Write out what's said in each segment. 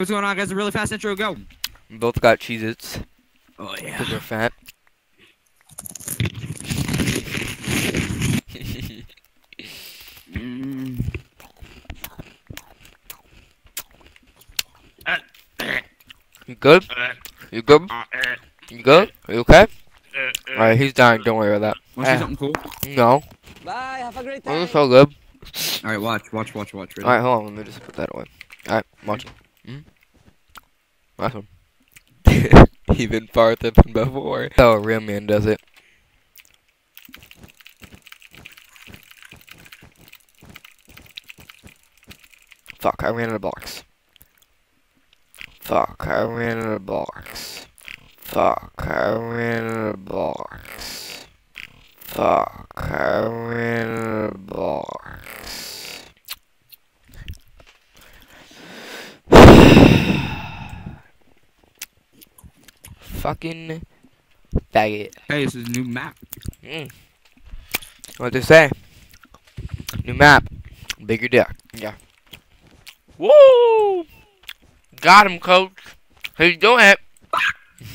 What's going on, guys? A really fast intro. Go. Both got Cheez Its. Oh Because we're fat. Mm. you good? You good? You good? Are you okay? Alright, he's dying. Don't worry about that. Want to Eh. see something cool? No. Bye. Have a great Oh, time. it's so good. All right, watch, watch, watch, watch. Alright, hold on. Let me just put that away. Alright, watch. Mm. Awesome. Even farther than before. Oh, a real man does it. Fuck, I ran out of blocks. Fuck, I ran out of blocks. Fuck, I ran out of blocks. Fuck, I ran out of blocks. Fucking faggot. Hey, this is a new map. Mm. What they say? New map. Bigger dick. Yeah. Woo! Got him, coach. He's doing it.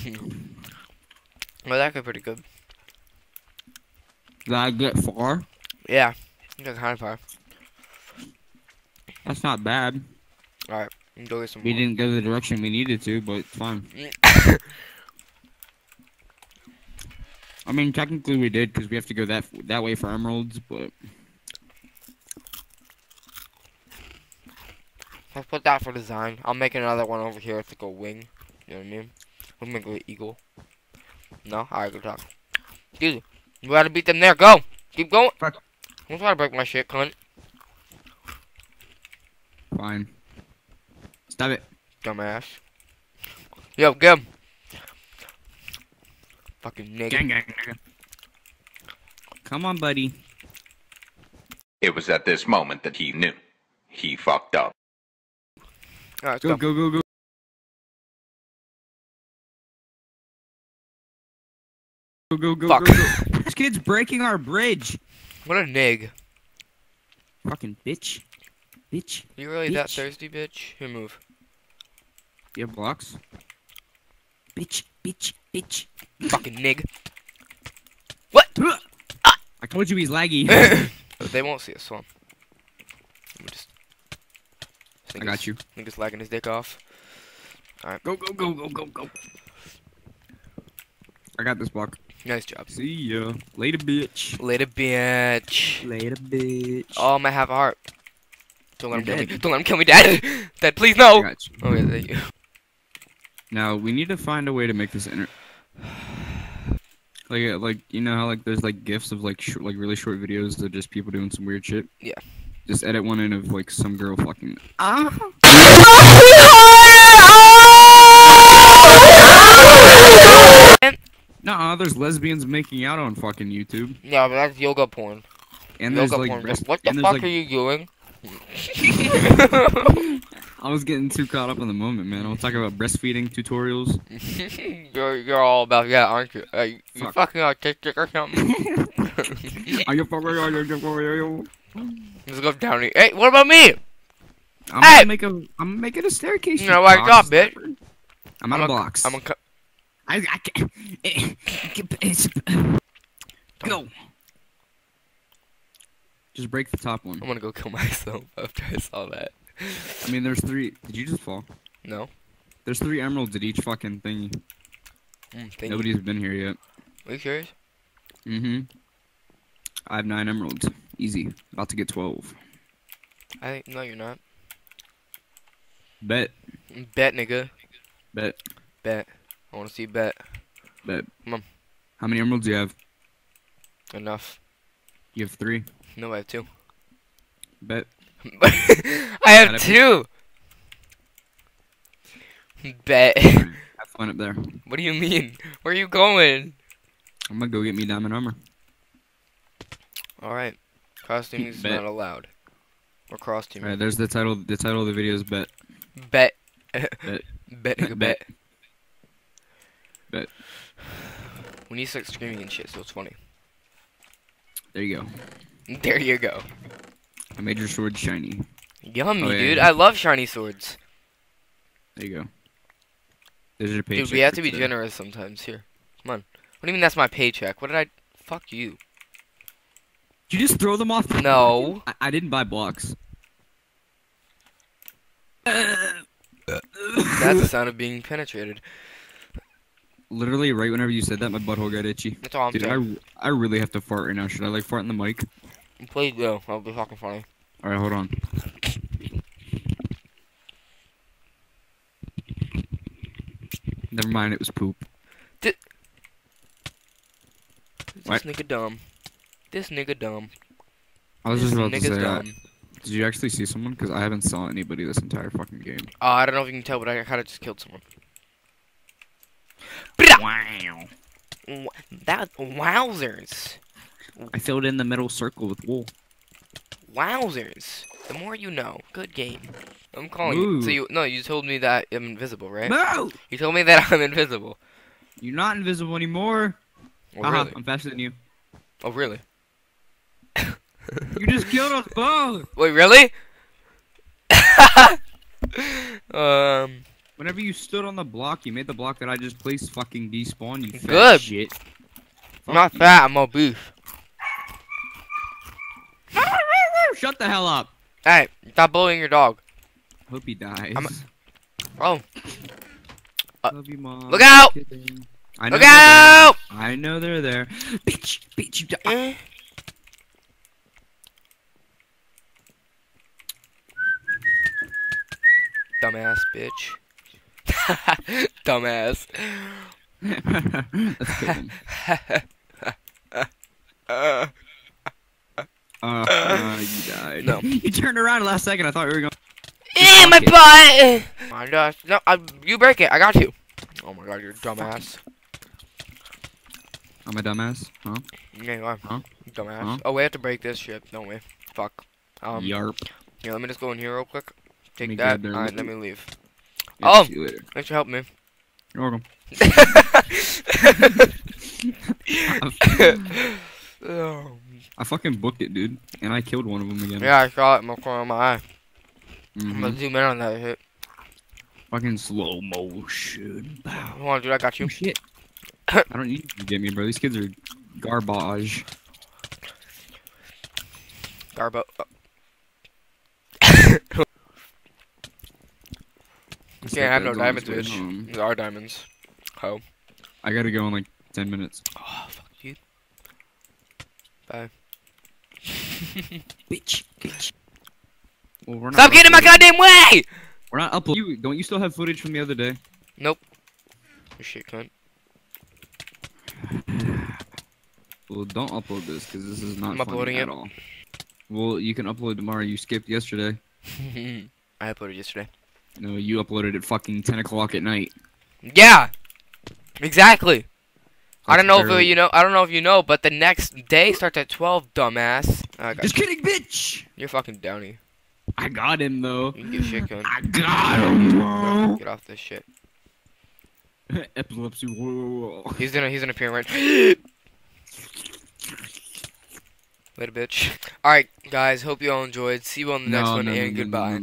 well, that got pretty good. Did I get far? Yeah. You got kind of far. That's not bad. Alright. Go get some We more. didn't go the direction we needed to, but it's fine. I mean, technically we did because we have to go that that way for emeralds, but Let's put that for design. I'll make another one over here with like a wing. You know what I mean? We'll make an eagle. No? Alright, good talk. Dude, you gotta beat them there. Go! Keep going! Fuck. Don't try to break my shit, cunt. fine. Stop it. Dumbass. Yo, get him. Fucking nigga. Gang, gang, nigga. Come on, buddy. It was at this moment that he knew. He fucked up. Alright, Go, go. go, go, go. Go, go, go, Fuck. go, go. This kid's breaking our bridge. What a nig. Fucking bitch. Bitch. You really that thirsty, bitch? Here, move. You have blocks? Bitch, bitch, bitch. Fucking nig. What? Ah! I told you he's laggy. But they won't see us, so. Just. I got you. Nigga's lagging his dick off. Alright. Go, go, go, go, go, go. I got this block. Nice job. See ya. Later, bitch. Later, bitch. Later, bitch. Oh, I might have a heart. Don't let him kill me. Don't let him kill me, Dad. Dad, please I no. got you. Yeah, thank you. Now we need to find a way to make this inter. Like, uh, like you know how like there's like gifs of like short, like really short videos of just people doing some weird shit. Yeah. Just edit one in of like some girl fucking. Ah. Nah, there's lesbians making out on fucking YouTube, Yeah, but that's yoga porn. and there's like porn. breast. what the fuck there's, are you doing? I was getting too caught up in the moment, man. I'm talking about breastfeeding tutorials. you're you're all about that, aren't you? Uh, you Fuck. fucking autistic or something? Are you? Are you? Let's go down here. Hey, what about me? I'm Hey! gonna make a. I'm making a staircase. You know what, box. job, bitch. I'm out I'm of a- blocks. I'm gonna cut. I, I can't. It's, go. Just break the top one. I'm gonna go kill myself after I saw that. I mean, there's three. Did you just fall? No. There's three emeralds at each fucking thing. Mm, thank you. Nobody's been here yet. Are you serious? Mm-hmm. I have nine emeralds. Easy. About to get twelve. I no, you're not. Bet. Bet, nigga. Bet. Bet. I wanna see bet. Bet. Come on. How many emeralds do you have? Enough. You have three. No, I have two. Bet. I have two. Bet. Have fun up there. what do you mean? Where are you going? I'm gonna go get me diamond armor. All right. Costume is Bet. not allowed. Or cross team. Alright, there's the title. The title of the video is bet. Bet. Bet. bet, bet. Bet. Bet. We need to start screaming and shit, so it's funny. There you go. There you go. I made your sword shiny. Yummy, Oh, yeah, dude. yeah. I love shiny swords. There you go. There's your paycheck. Dude, we have to be today. generous sometimes. Here, come on. What do you mean that's my paycheck? What did I? Fuck you. Did you just throw them off? the- No. I, I didn't buy blocks. That's the sound of being penetrated. Literally, right whenever you said that, my butthole got itchy. That's all I'm Dude, saying. I, I really have to fart right now. Should I like fart in the mic? Please do. That'll be fucking funny. All right, hold on. Never mind, it was poop. This What? nigga dumb. This nigga dumb. I was this just about to say, uh, dumb. did you actually see someone? Because I haven't saw anybody this entire fucking game. Uh, I don't know if you can tell, but I kind of just killed someone. Wow. That wowzers, I filled in the middle circle with wool. wowzers. The more you know. Good game. I'm calling you. So you no, you told me that I'm invisible, right? No! You told me that I'm invisible. You're not invisible anymore. Oh Haha, really? I'm faster than you. Oh really? You just killed us both! Wait, really? um. Whenever you stood on the block, you made the block that I just placed fucking despawn, you fat Good. shit. I'm not fat. I'm obese. Shut the hell up! Hey, stop bullying your dog. Hope he dies. I'm- Oh, Uh, Love you, mom. look out! I know look out! I know they're there. Bitch, bitch, you die. Eh. Dumbass bitch. Dumbass. Let's kill him. Uh, Uh, uh, you died. No. you turned around last second. I thought we were going. eh, my butt! My gosh. No, I, you break it. I got you. Oh my god, you're a dumbass. I'm a dumbass. Huh? Yeah, you are. Huh? Dumbass. Huh? Oh, we have to break this shit, don't we? Fuck. Um, Yarp. here, let me just go in here real quick. Take me that. Alright, let me leave. Yeah, Oh. See you later. Thanks for helping me. You're welcome. oh. I fucking booked it, dude, and I killed one of them again. Yeah, I saw it in the corner of my eye. I'm Mhm. gonna zoom in on that hit. Fucking slow motion. Hold on, dude, I got you. Oh shit. I don't need you to get me, bro. These kids are garbage. Garbo. You can't have no Stepdad's on his diamonds, bitch. These are diamonds. Ho. I gotta go in like 10 minutes. Oh, fuck you. Bye. Bitch, bitch. Well, we're not Stop getting in my goddamn way! We're not uploading. You, don't you still have footage from the other day? You shit cunt. Well, don't upload this because this is not I'm uploading at it. all. Well, you can upload tomorrow. You skipped yesterday. I uploaded yesterday. No, you uploaded at fucking 10 o'clock at night. Yeah! Exactly! I don't That's know if uh, you know. I don't know if you know, but the next day starts at twelve. Dumbass. Just kidding, bitch! You're fucking downy. I got him though. You can get shit. I got him, bro. Get off this shit. Epilepsy. Whoa. He's gonna. He's gonna appear right. Later, bitch. All right, guys. Hope you all enjoyed. See you on the next No, one, no, and goodbye.